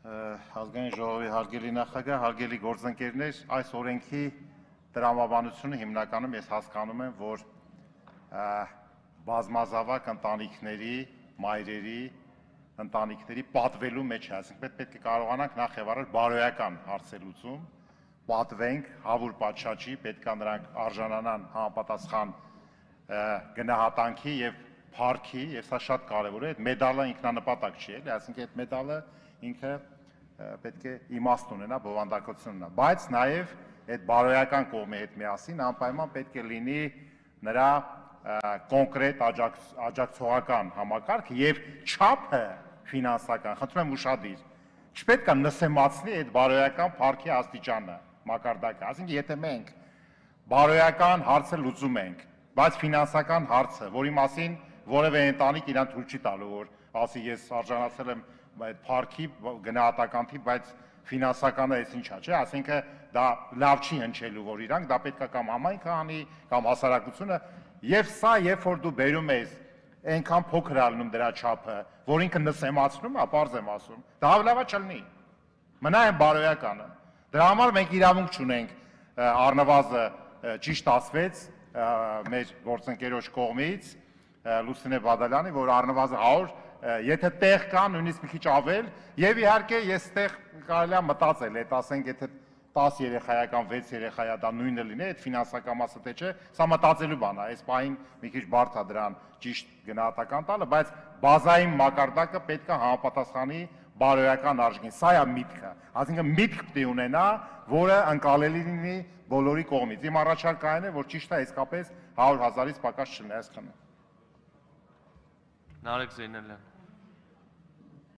ազգային ժողովի հարգելի նախագահ, հարգելի գործընկերներ, այս օրենքի դրամաբանությունը հիմնականում ես հասկանում եմ, որ բազմազավակ ընտանիքների, մայրերի, ընտանիքների պատվելու մեջ է, այսինքն պետք պետք է կարողանանք նախ եւ առաջ բարոյական հարցեր լուծում, պատվենք հավուր պատշաճի, պետքա նրանք արժանանան համապատասխան գնահատանքի եւ փառքի, եւ սա շատ կարեւոր է, այդ մեդալը ինքնանպատակ չի, էլի, այսինքն այդ մեդալը ինքը պետք է իմաստ ունենա, բովանդակություն ունենա, բայց նաեւ այդ բարոյական կողմի հետ միասին անպայման պետք է լինի նրա կոնկրետ աջակց, աջակցողական համակարգ եւ չափը ֆինանսական, խնդրում եմ ուշադիր, չպետք է նսեմացնի այդ բարոյական փառքի աստիճանը, մակարդակը, այսինքն եթե մենք բարոյական հարցը լուծում ենք, բայց ֆինանսական հարցը, որի մասին որևէ ընտանիք իրան ցույց չի տալու, որ ասի ես արժանացել եմ այդ парքի գնահատականքի, բայց ֆինանսականը էս ինչա, չէ, ասենքն դա լավ չի հնչելու, որ իրանք դա պետքա կամ համայնքը անի, կամ հասարակությունը, եւ սա երբ որ դու բերում ես այնքան փոքր ալնում դրա չափը, որ ինքը նսեմացնում է, բարձ եմ ասում, դա հավելավա չլինի։ Մնա այն բարոյականը։ Դրա համար մենք իրավունք չունենք առնվազը ճիշտ ասվեց մեր գործընկերոջ կողմից Լուսինե Բադալյանի, որ առնվազն 100, եթե տեղ կա, նույնիսկ մի քիչ ավել, եւ իհարկե ես տեղ կարելի է մտածել, այդ ասենք եթե 10 երեխայական 6 երեխայա դա նույնը լինի, այդ ֆինանսական մասը թե չէ, սա մտածելու բան է, այս պահին մի քիչ բարդ է դրան ճիշտ գնահատական տալը, բայց բազային մակարդակը պետք է համապատասխանի բարոյական արժեքին։ Սա է միտքը։ Այսինքն միտք պետք է ունենա, որը ընկալելի լինի բոլորի կողմից։ Իմ առաջարկը այն է, որ ճիշտ է իսկապես 100 հազարից պակաս չլինի, այս നാളെ ചെയ്യുന്നല്ലാണ്